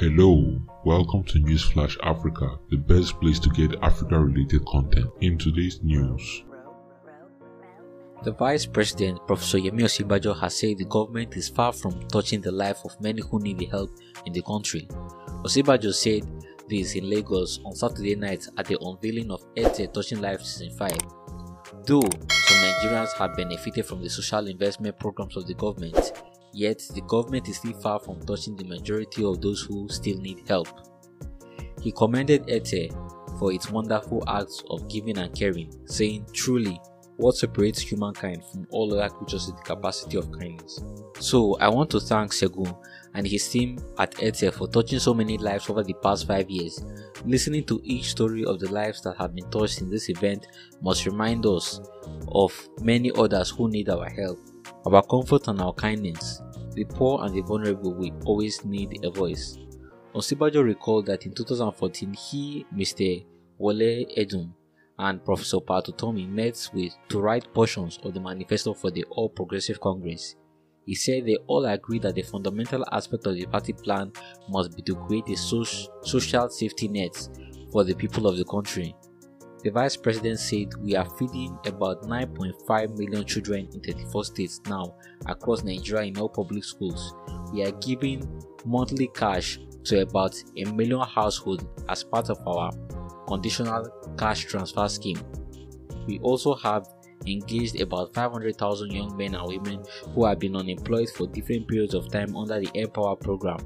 Hello, welcome to Newsflash Africa, the best place to get Africa related content. In today's news, The Vice President, Professor Yemi Osinbajo, has said the government is far from touching the life of many who need the help in the country. Osinbajo said this in Lagos on Saturday night at the unveiling of Airtel Touching Life Season 5. Though some Nigerians have benefited from the social investment programs of the government, yet the government is still far from touching the majority of those who still need help. He commended Airtel for its wonderful acts of giving and caring, saying, Truly, what separates humankind from all other creatures is the capacity of kindness. So, I want to thank Segun and his team at Airtel for touching so many lives over the past five years. Listening to each story of the lives that have been touched in this event must remind us of many others who need our help, our comfort, and our kindness. The poor and the vulnerable will always need a voice. Osinbajo recalled that in 2014 he, Mr. Wale Edun, and Professor Pat Utomi met with to write portions of the manifesto for the All Progressive Congress. He said they all agreed that the fundamental aspect of the party plan must be to create a soc- social safety net for the people of the country. The vice president said we are feeding about 9.5 million children in 34 states now across Nigeria in all public schools. We are giving monthly cash to about a million households as part of our conditional cash transfer scheme. We also have engaged about 500,000 young men and women who have been unemployed for different periods of time under the N-Power program,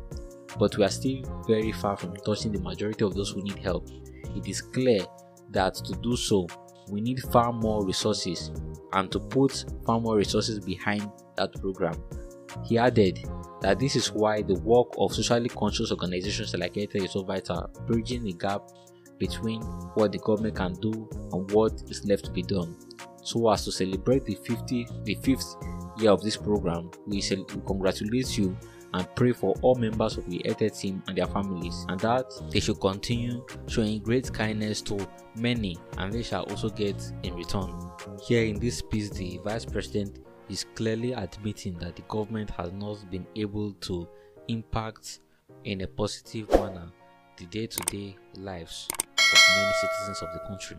but we are still very far from touching the majority of those who need help. It is clear that to do so, we need far more resources and to put far more resources behind that program. He added that this is why the work of socially conscious organizations like Airtel is so vital, bridging the gap between what the government can do and what is left to be done. So as to celebrate the 50 the fifth year of this program, we, we congratulate you and pray for all members of the Airtel team and their families, and that they should continue showing great kindness to many, and they shall also get in return. Here in this piece, the Vice President is clearly admitting that the government has not been able to impact in a positive manner the day-to-day lives of many citizens of the country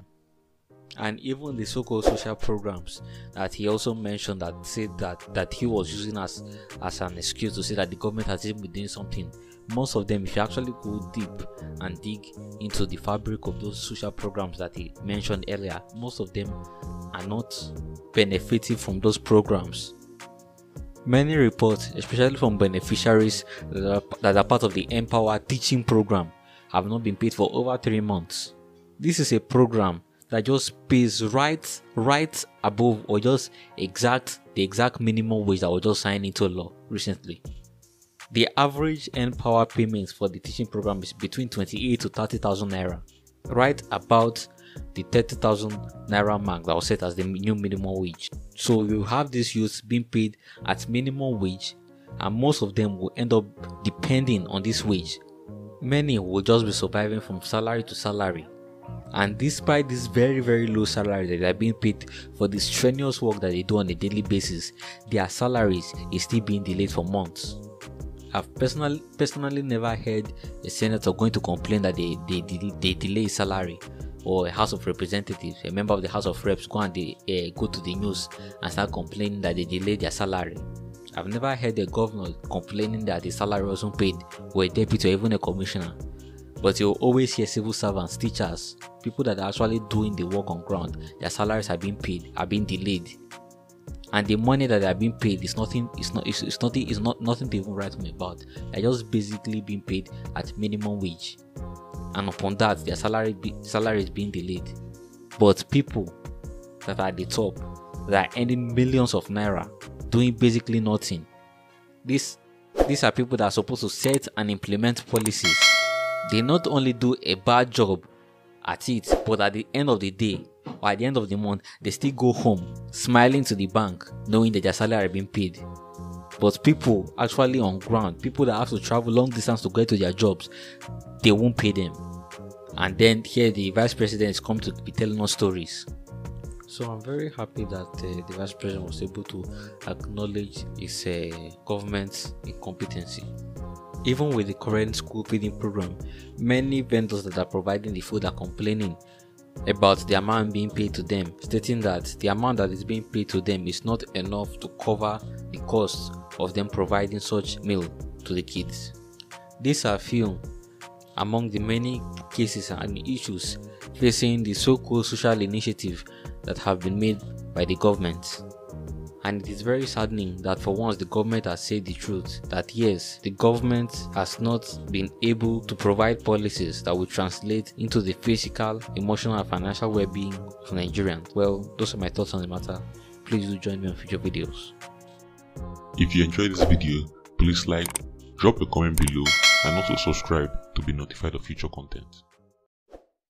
and even the so-called social programs that he also mentioned that said that that he was using as as an excuse to say that the government has been doing something. Most of them if you actually go deep and dig into the fabric of those social programs that he mentioned earlier most of them are not benefiting from those programs. Many reports especially from beneficiaries that are, that are part of the N-Power teaching program have not been paid for over three months. This is a program that just pays right right above or just exact the exact minimum wage that was just signed into law recently. The average N-Power payments for the teaching program is between 28 to 30,000 naira, right about the 30,000 naira mark that was set as the new minimum wage. So you have these youths being paid at minimum wage, and most of them will end up depending on this wage. Many will just be surviving from salary to salary and despite this very very low salary that they're being paid for the strenuous work that they do on a daily basis their salaries is still being delayed for months. I've personally personally never heard a senator going to complain that they they, they, delay salary or a house of representatives a member of the house of reps go and they uh, go to the news and start complaining that they delay their salary. I've never heard a governor complaining that the salary wasn't paid or a deputy or even a commissioner but you'll always hear civil servants, teachers, people that are actually doing the work on ground, their salaries are being paid, are being delayed. And the money that they are being paid is nothing, it's not, it's, it's nothing, it's not nothing to even write home about. They're just basically being paid at minimum wage. And upon that, their salary be, salary is being delayed. But people that are at the top, that are earning millions of naira, doing basically nothing. This these are people that are supposed to set and implement policies they not only do a bad job at it, but at the end of the day or at the end of the month, they still go home smiling to the bank, knowing that their salary are being paid. But people actually on ground, people that have to travel long distance to get to their jobs, they won't pay them. And then here the vice president is come to be telling us stories. So I'm very happy that uh, the vice president was able to acknowledge his uh, government's incompetency. Even with the current school feeding program, many vendors that are providing the food are complaining about the amount being paid to them, stating that the amount that is being paid to them is not enough to cover the cost of them providing such meal to the kids. These are few among the many cases and issues facing the so-called social initiative that have been made by the government. And it is very saddening that for once the government has said the truth that yes, the government has not been able to provide policies that will translate into the physical, emotional, and financial well being of Nigerians. Well, those are my thoughts on the matter. Please do join me on future videos. If you enjoyed this video, please like, drop a comment below, and also subscribe to be notified of future content.